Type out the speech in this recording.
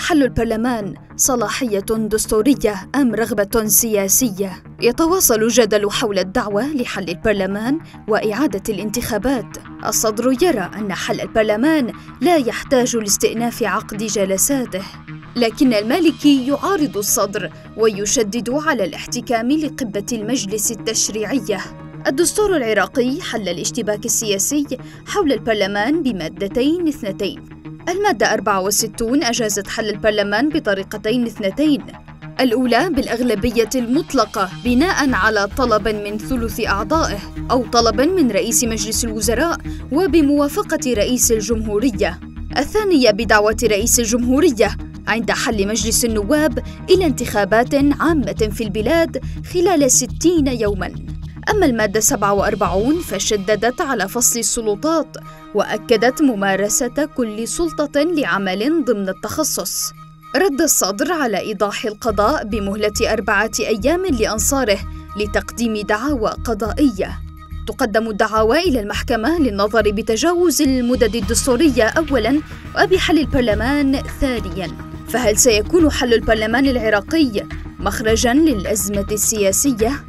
حل البرلمان صلاحية دستورية أم رغبة سياسية؟ يتواصل الجدل حول الدعوة لحل البرلمان وإعادة الانتخابات. الصدر يرى أن حل البرلمان لا يحتاج لاستئناف عقد جلساته. لكن المالكي يعارض الصدر ويشدد على الاحتكام لقبة المجلس التشريعية. الدستور العراقي حل الاشتباك السياسي حول البرلمان بمادتين اثنتين المادة 64 أجازت حل البرلمان بطريقتين اثنتين. الأولى بالأغلبية المطلقة بناء على طلب من ثلث أعضائه أو طلب من رئيس مجلس الوزراء وبموافقة رئيس الجمهورية. الثانية بدعوة رئيس الجمهورية عند حل مجلس النواب إلى انتخابات عامة في البلاد خلال ستين يوماً. أما المادة 47 فشددت على فصل السلطات وأكدت ممارسة كل سلطة لعمل ضمن التخصص. رد الصدر على إيضاح القضاء بمهلة أربعة أيام لأنصاره لتقديم دعاوى قضائية. تقدم الدعاوى إلى المحكمة للنظر بتجاوز المدد الدستورية أولاً وبحل البرلمان ثانياً. فهل سيكون حل البرلمان العراقي مخرجاً للأزمة السياسية؟